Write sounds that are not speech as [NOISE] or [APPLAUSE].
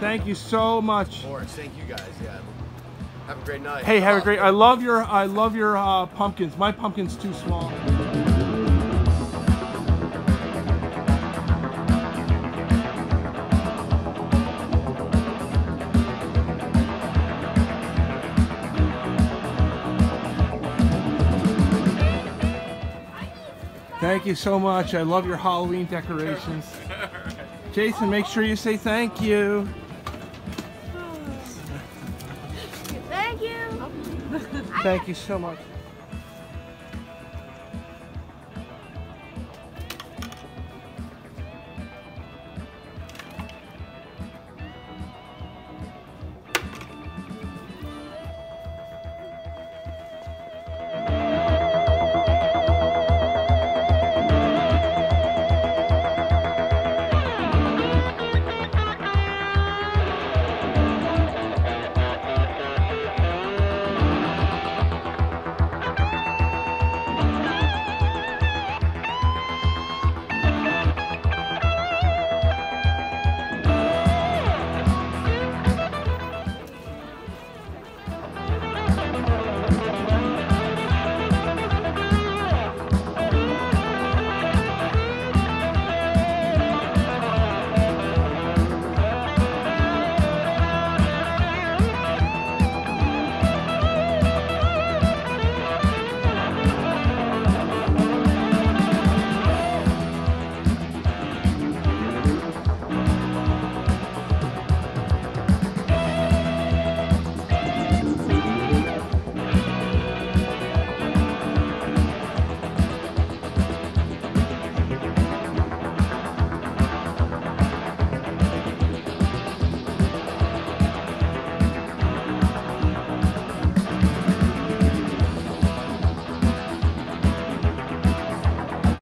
Thank you so much. Of course. Thank you guys. Yeah. Have a great night. Hey, have a Oh, great. I love your. I love your uh, pumpkins. My pumpkin's too small. Thank you so much. I love your Halloween decorations. [LAUGHS] Jason, make sure you say. Thank you. Thank you so much.